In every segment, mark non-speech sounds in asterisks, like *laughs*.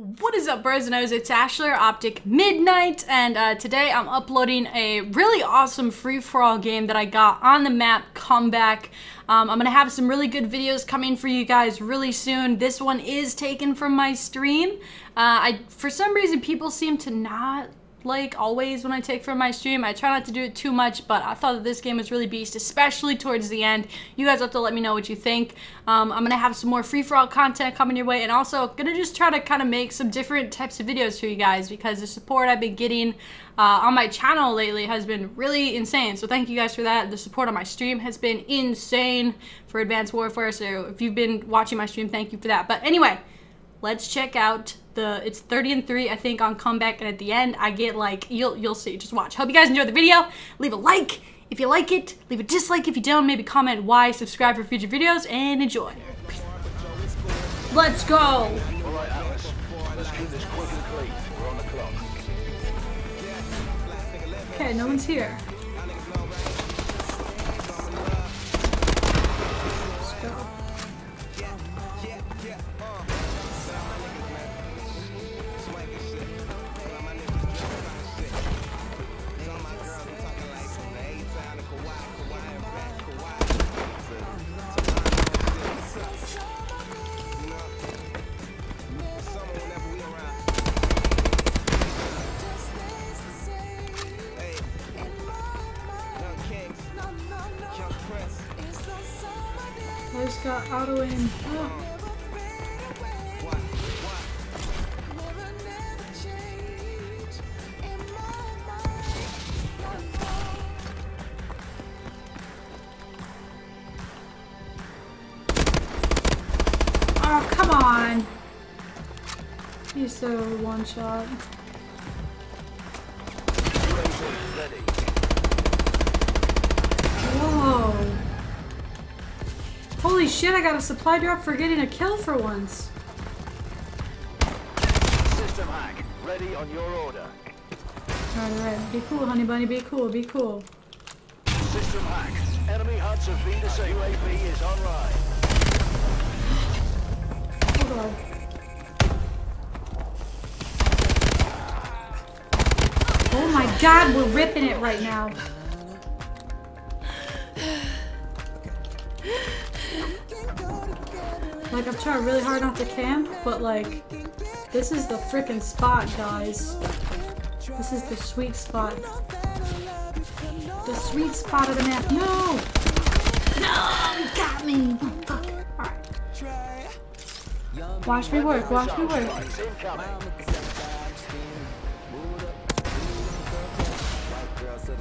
What is up, birds and O's? It's Ashley Optic Midnight, and uh, today I'm uploading a really awesome free-for-all game that I got on the map, Comeback. Um, I'm gonna have some really good videos coming for you guys really soon. This one is taken from my stream. Uh, I, for some reason, people seem to not like always when I take from my stream. I try not to do it too much, but I thought that this game was really beast, especially towards the end. You guys have to let me know what you think. Um, I'm going to have some more free-for-all content coming your way, and also going to just try to kind of make some different types of videos for you guys, because the support I've been getting uh, on my channel lately has been really insane. So thank you guys for that. The support on my stream has been insane for Advanced Warfare, so if you've been watching my stream, thank you for that. But anyway, let's check out the it's 30 and 3 I think on comeback and at the end I get like you'll you'll see. Just watch. Hope you guys enjoyed the video. Leave a like if you like it. Leave a dislike if you don't. Maybe comment why. Subscribe for future videos and enjoy. Let's go. Okay no one's here I just got auto aim. Oh. Oh, come on. He's so one shot. Shit, I got a supply drop for getting a kill for once. System hack, ready on your order. Alright, alright. Be cool, honey bunny. Be cool, be cool. System hack, enemy HUDs have been disabled. UAV is online. Hold on. Oh my god, we're ripping it right now. *laughs* Like, I'm trying really hard not to camp, but like, this is the freaking spot, guys. This is the sweet spot. The sweet spot of the map. No! No! You got me! Oh, fuck. Alright. Watch me work, watch me work.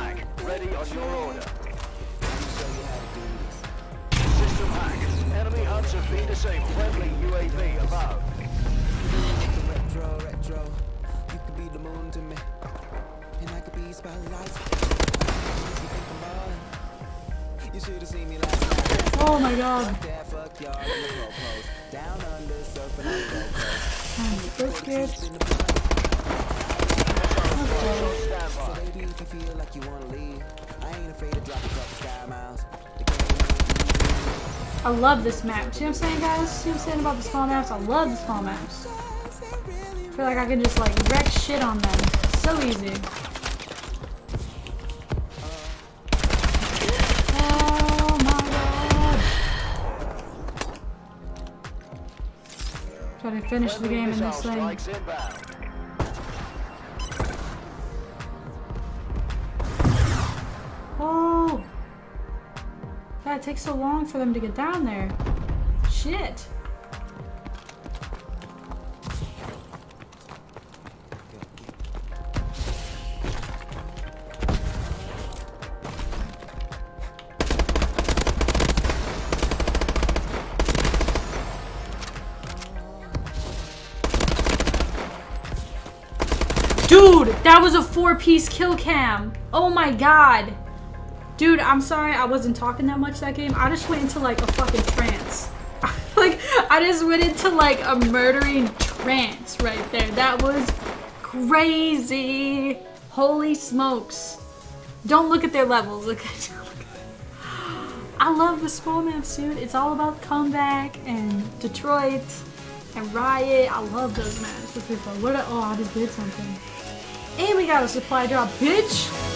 hack, ready on your order. System hack, enemy HUDs have been disabled. Friendly UAV above. Retro, retro. You could be the moon to me. And I could be spotlights. You think I'm on? You should have seen me last night. Oh my god. That fuck y'all by. Baby, if you feel like you wanna leave, I ain't afraid to drop sky miles. I love this map. See what I'm saying, guys? See what I'm saying about the small maps? I love the small maps. I feel like I can just like wreck shit on them. So easy. *laughs* Oh my god. Try Gotta finish the game in this thing. Oh! God, it takes so long for them to get down there. Shit. Dude, that was a four-piece kill cam. Oh my god. Dude, I'm sorry I wasn't talking that much that game. I just went into like a fucking trance. *laughs* like, I just went into like a murdering trance right there. That was crazy. Holy smokes. Don't look at their levels. *laughs* Look I love the small maps, dude. It's all about the comeback and Detroit and Riot. I love those maps. What? A, oh, I just did something. And we got a supply drop, bitch.